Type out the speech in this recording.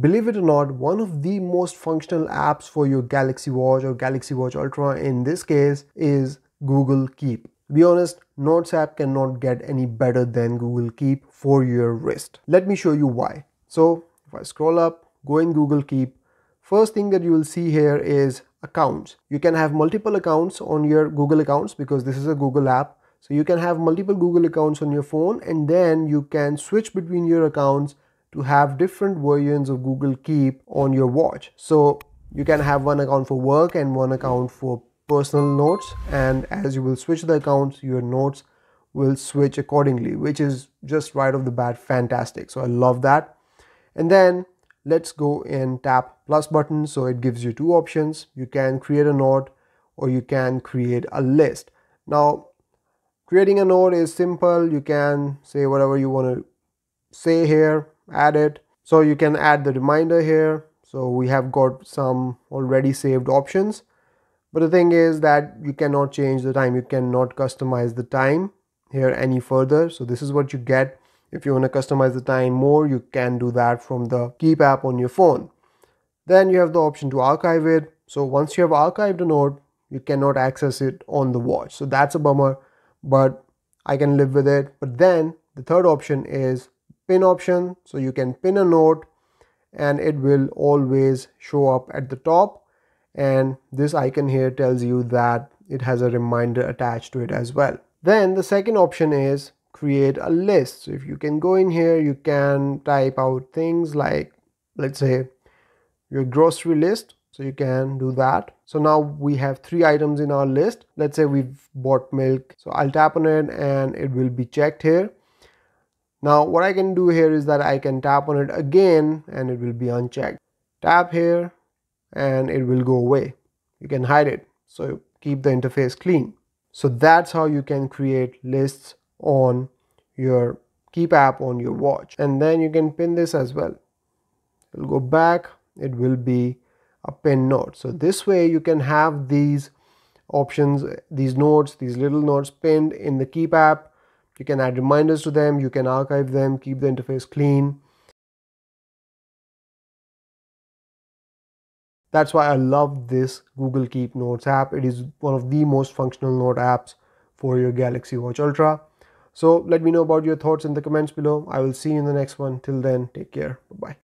Believe it or not, one of the most functional apps for your Galaxy Watch or Galaxy Watch Ultra in this case is Google Keep. Be honest, Notes app cannot get any better than Google Keep for your wrist. Let me show you why. So if I scroll up, go in Google Keep, first thing that you will see here is accounts. You can have multiple accounts on your Google accounts because this is a Google app. So you can have multiple Google accounts on your phone and then you can switch between your accounts to have different versions of Google Keep on your watch. So you can have one account for work and one account for personal notes. And as you will switch the accounts your notes will switch accordingly which is just right off the bat fantastic. So I love that. And then let's go and tap plus button. So it gives you two options. You can create a note or you can create a list. Now creating a note is simple. You can say whatever you want to say here add it so you can add the reminder here. So we have got some already saved options. But the thing is that you cannot change the time. You cannot customize the time here any further. So this is what you get. If you want to customize the time more you can do that from the keep app on your phone. Then you have the option to archive it. So once you have archived a note you cannot access it on the watch. So that's a bummer but i can live with it. But then the third option is pin option. So you can pin a note and it will always show up at the top. And this icon here tells you that it has a reminder attached to it as well. Then the second option is create a list. So if you can go in here you can type out things like let's say your grocery list. So you can do that. So now we have three items in our list. Let's say we've bought milk. So i'll tap on it and it will be checked here now what I can do here is that I can tap on it again and it will be unchecked. Tap here and it will go away. You can hide it. So keep the interface clean. So that's how you can create lists on your Keep app on your watch. And then you can pin this as well. It'll go back. It will be a pin note. So this way you can have these options, these notes, these little notes pinned in the Keep app you can add reminders to them, you can archive them, keep the interface clean. That's why I love this Google Keep Notes app. It is one of the most functional note apps for your Galaxy Watch Ultra. So let me know about your thoughts in the comments below. I will see you in the next one. Till then, take care. Bye-bye.